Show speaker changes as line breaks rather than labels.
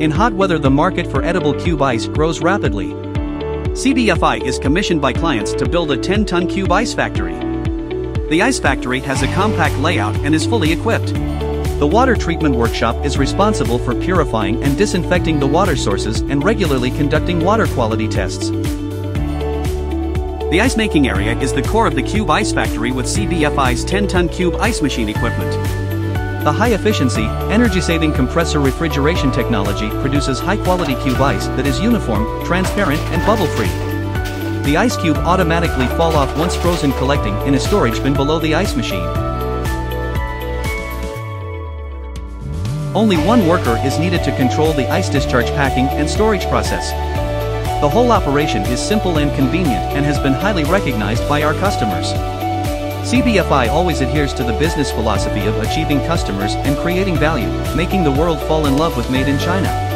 In hot weather the market for edible cube ice grows rapidly. CBFI is commissioned by clients to build a 10-ton cube ice factory. The ice factory has a compact layout and is fully equipped. The water treatment workshop is responsible for purifying and disinfecting the water sources and regularly conducting water quality tests. The ice making area is the core of the Cube Ice Factory with CBFI's 10-ton cube ice machine equipment. The high-efficiency, energy-saving compressor refrigeration technology produces high-quality cube ice that is uniform, transparent, and bubble-free. The ice cube automatically fall off once frozen collecting in a storage bin below the ice machine. Only one worker is needed to control the ice discharge packing and storage process. The whole operation is simple and convenient and has been highly recognized by our customers. CBFI always adheres to the business philosophy of achieving customers and creating value, making the world fall in love with Made in China.